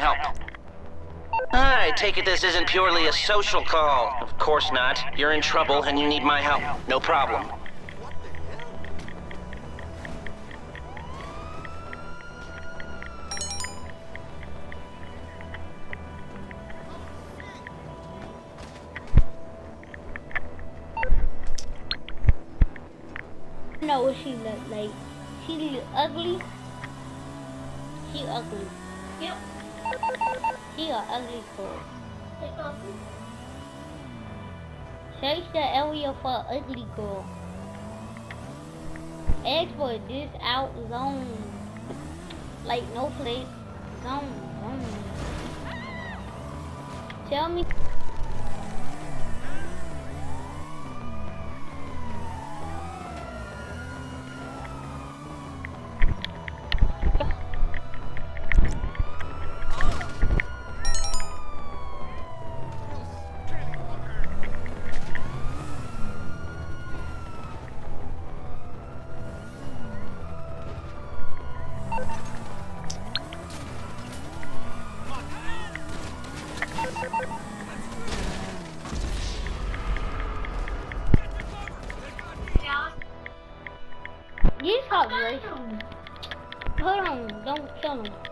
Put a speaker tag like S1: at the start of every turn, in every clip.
S1: help? I take it this isn't purely a social call. Of course not. You're in trouble and you need my help. No problem.
S2: I know what she look like. She look ugly. She ugly.
S3: Yep.
S2: A ugly girl. Search the area for ugly girl. Ask for this out zone. Like no place. Zone. Zone. Tell me. On, don't kill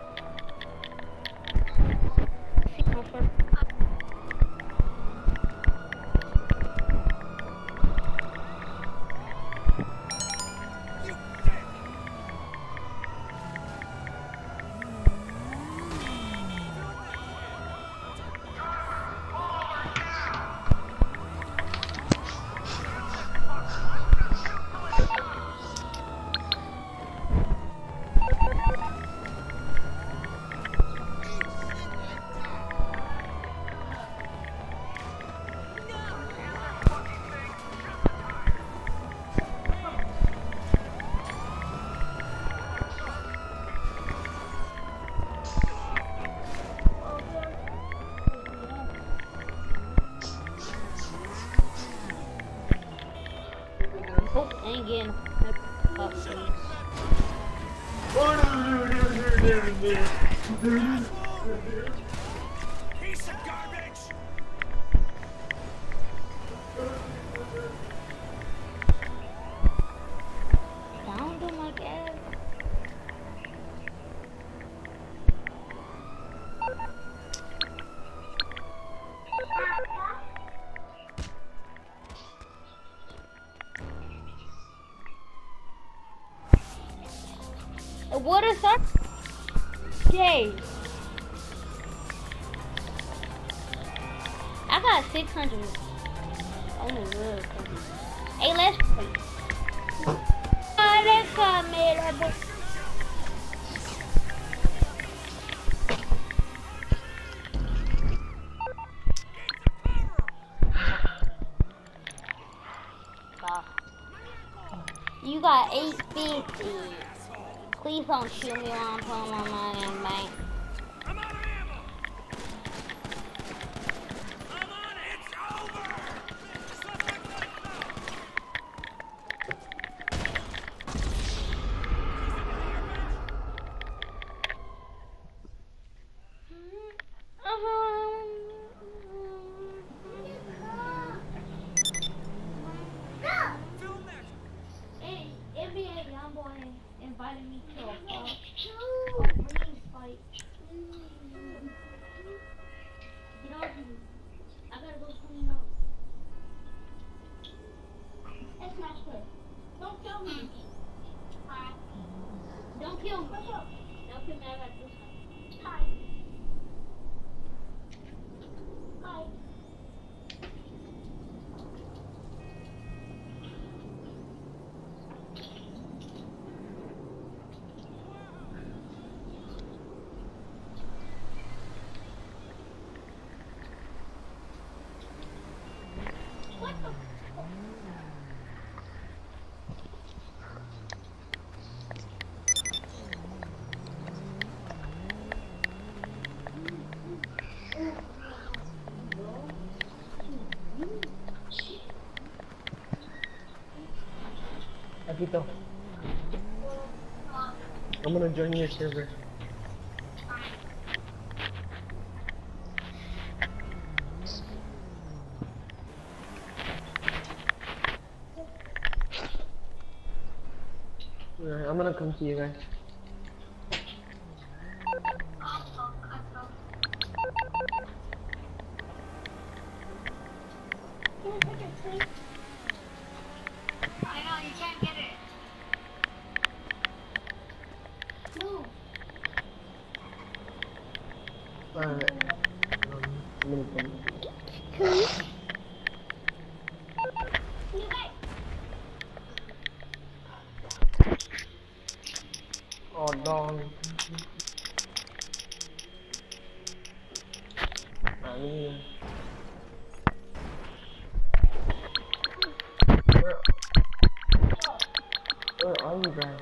S2: What is that? Okay. I got 600. Oh my god. Hey, let's play. You got 850. Please don't shoot me while I'm putting my money in.
S4: I'm
S5: gonna join your server. I'm gonna come to you guys. Where are you guys?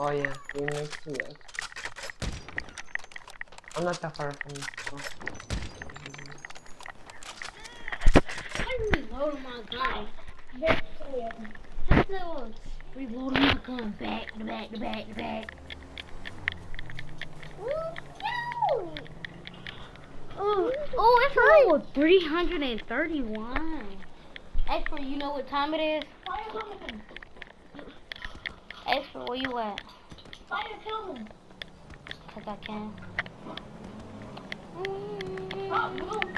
S5: Oh yeah, you're to. I'm not that far from you
S2: I'm reloading my gun.
S4: There's three of them.
S2: That's the reloading my gun back to back to back to back. Oh, oh, it's right. 331. Expert, you know what time it is?
S4: You
S2: where you at?
S4: Why are you killing?
S2: Cause I can.
S4: Oh, move.
S2: He killed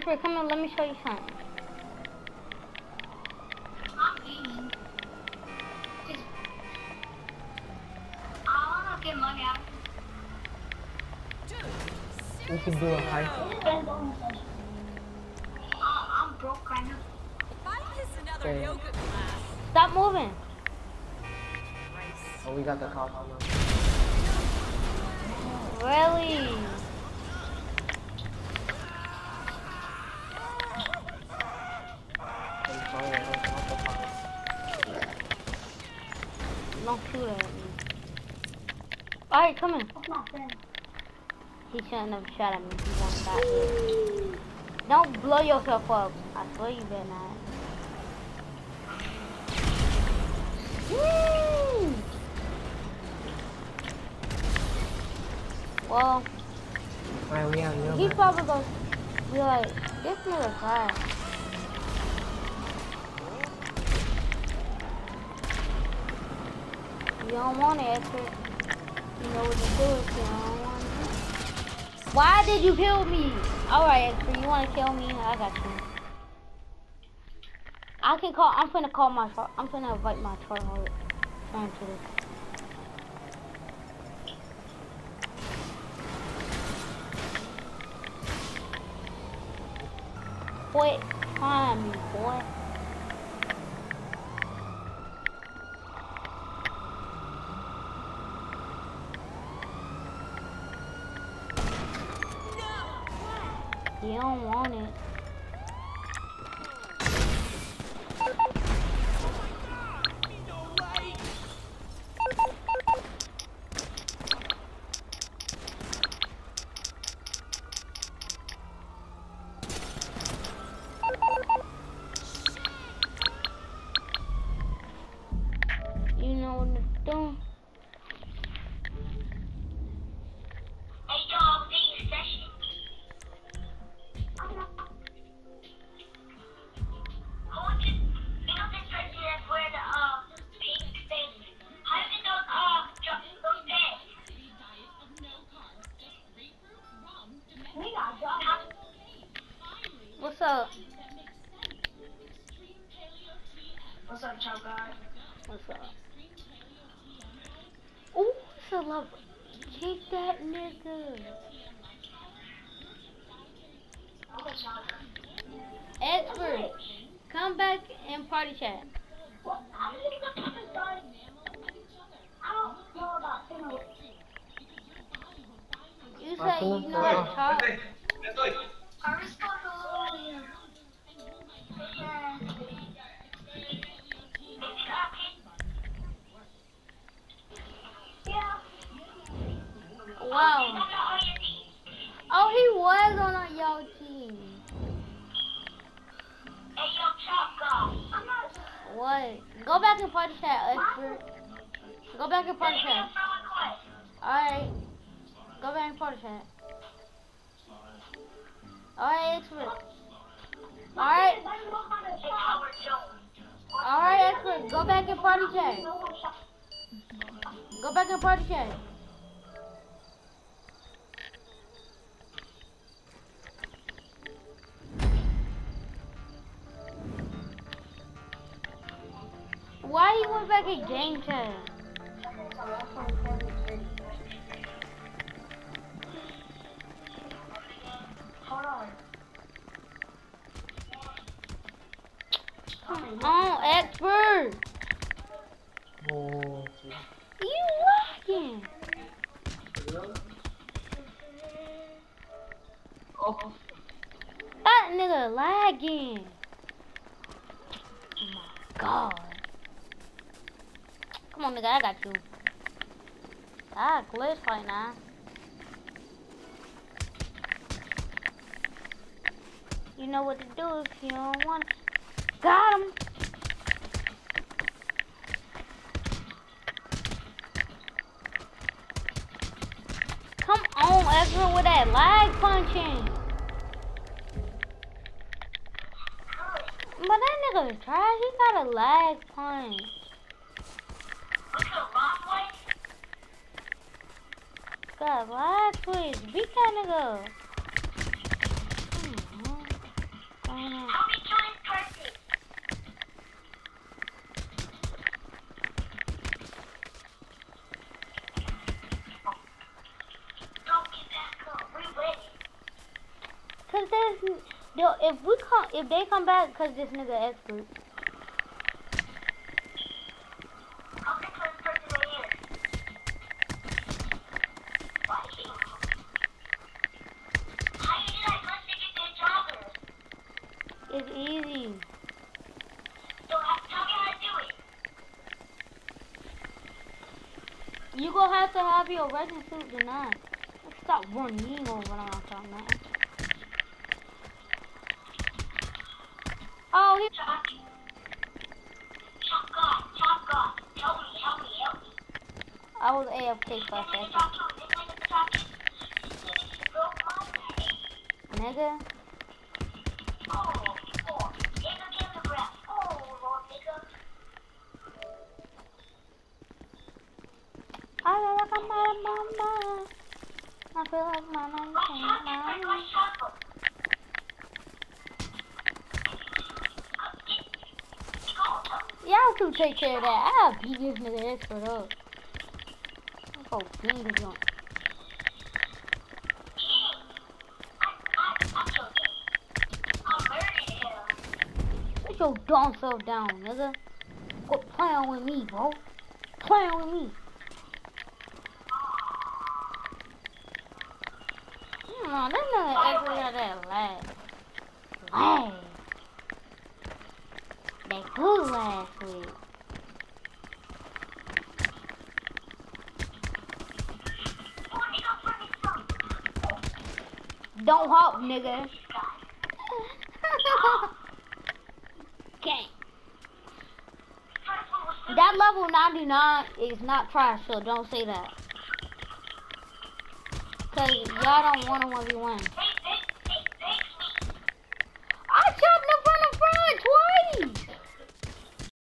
S2: bro. Expert, come on, let me show you something.
S4: I'm eating. I wanna get money out.
S5: We could do a high.
S4: Uh, I'm broke kind of.
S5: Okay.
S2: Stop moving.
S5: Oh, we got the cops on us.
S2: Really?
S5: I'm sorry, I don't want the cops.
S2: Don't shoot at me. Alright, come in.
S4: That's my friend.
S2: He shouldn't have shot at me. He won't got. Don't blow yourself up. I swear you better not. Woo! Well,
S5: Alright, we no
S2: he probably gonna be like, this nigga fine. Don't want it, Expert. You know what to do if you don't want it. Why did you kill me? Alright, Expert, you wanna kill me? I got you. I can call, I'm finna call my, I'm finna invite my Charlie friend to this. Quit trying me, boy. You don't want it. Ooh, it's a love. Kick that nigga. Expert, come back and party chat. You say you know how to talk. Wow. Oh, he was on our y'all team. What? Go back and party chat, Expert. Uh, go back and party chat. Alright. Go back and party chat. Alright, Expert. Alright. Alright, Expert. Go back and party chat. Go back and party chat. Why you went back in game chat? Oh, expert!
S5: Oh,
S2: You lagging?
S5: oh.
S2: That nigga lagging. Oh my god. Come on, nigga, I got you. Ah, glitch right now. You know what to do if you don't want it. Got him. Come on, Ezra, with that lag punching. But that nigga is trash. He got a lag punch. Beat that nigga. Mhm. Fine, uh, Cause there's, if we come, if they come back, cause this nigga expert. It's easy. So tell me how to do it. You gonna have to have your resin suit tonight. Stop running over on top, man. Oh, he, I was AFK for a second. Nigga. I I feel like my mama can't mind. Y'all two take care of that. I'll beat this nigga expert up. Oh, finger jump. Put your dumb self down, nigga. Quit playing with me, bro. Playing with me. No, that nigga expert got that lag. Lag. That good last week. Don't hop, nigga. okay. That level 99 is not trash, so don't say that. Cause y'all don't want to 1v1.